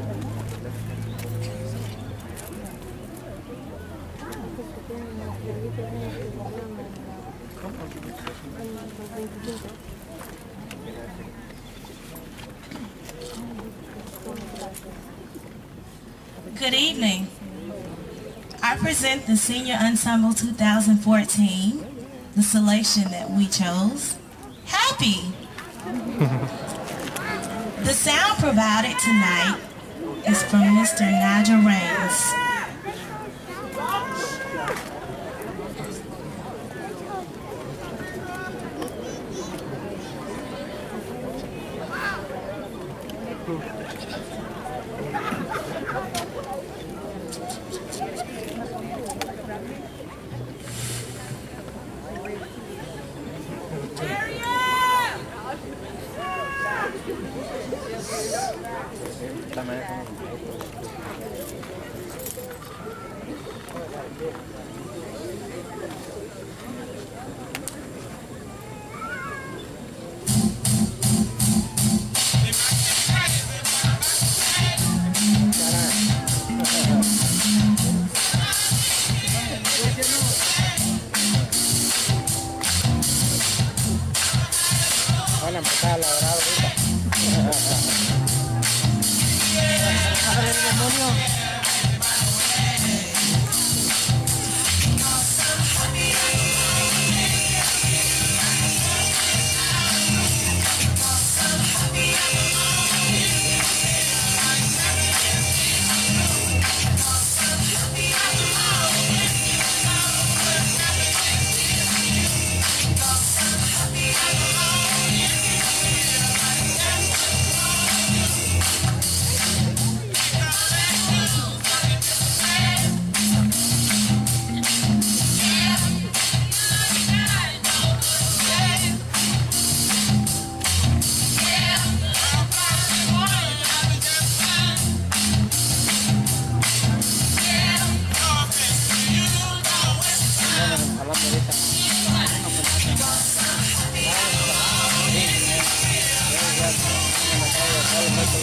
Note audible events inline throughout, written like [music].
Good evening. I present the Senior Ensemble 2014, the selection that we chose. Happy! [laughs] the sound provided tonight is from Mr. Nigel Rains. também. del demonio.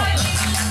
bailando.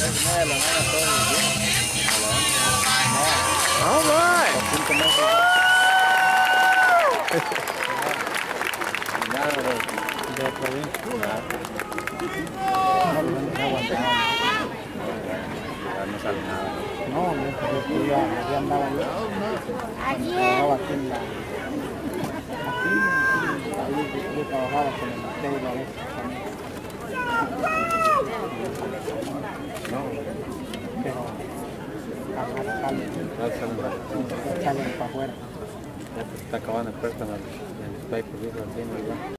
All right. No sale nada. No, no, yo ya, ya andaba yo. Trabajaba aquí en la... Aquí, aquí, trabajaba con el hotel a veces Pues, está acabando el préstamo, el, el